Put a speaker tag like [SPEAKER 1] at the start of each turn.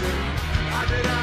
[SPEAKER 1] I did